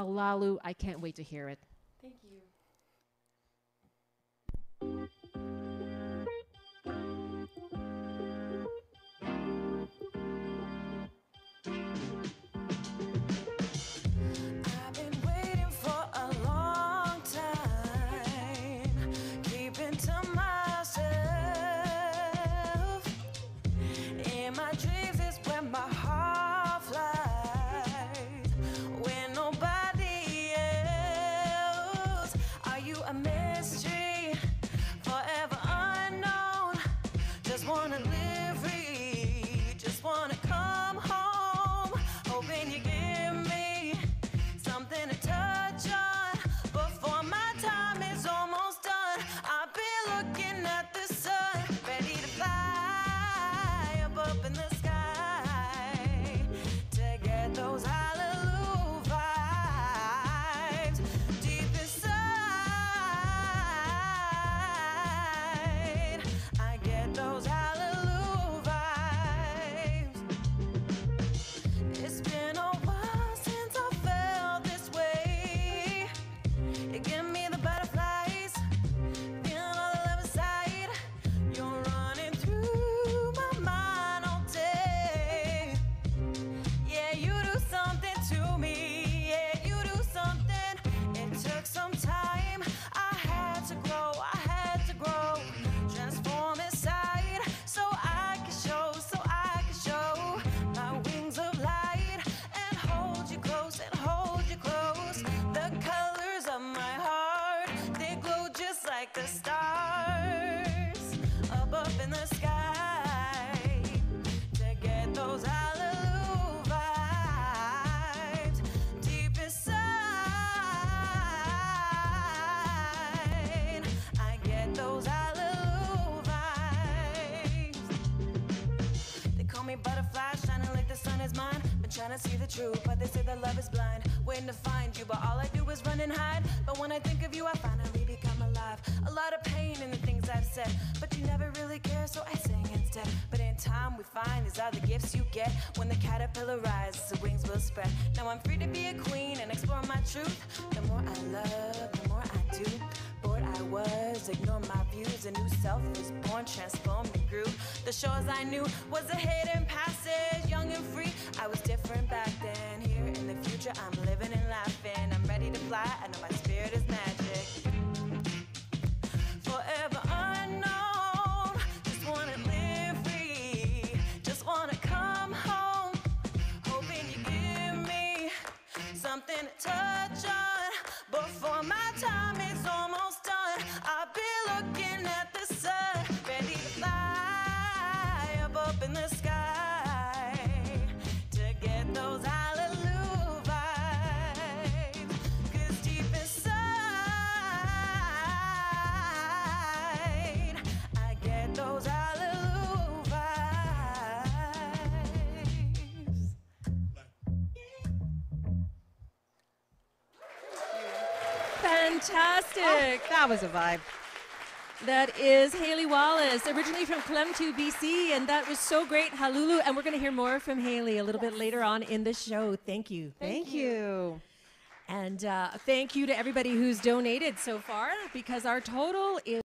Halulu. I can't wait to hear it. Thank you. Wanna live free, just wanna come home, oh, hoping you give me something to touch on? Before my time is almost done. I've been looking at the sun, like the stars up in the sky to get those hallelujah vibes deep inside. I get those hallelujah vibes. They call me butterfly, shining like the sun is mine. Been trying to see the truth, but they say that love is blind. Waiting to find you, but all I do is run and hide. But when I think of you, I finally A lot of pain in the things I've said, but you never really care, so I sing instead. But in time, we find these are the gifts you get. When the caterpillar rises, the wings will spread. Now I'm free to be a queen and explore my truth. The more I love, the more I do. Bored I was, ignore my views. A new self was born, transformed and grew. The shores I knew was a hidden passage, young and free. I was different back then. Here in the future, I'm living and laughing. Touch on before my time is almost done. I've been looking at the Fantastic. That was a vibe. That is Hayley Wallis, originally from Klemtu, BC, and that was so great, Halulu. And we're going to hear more from Hayley a little bit later on in the show. Thank you. Thank, you. And uh, thank you to everybody who's donated so far because our total is.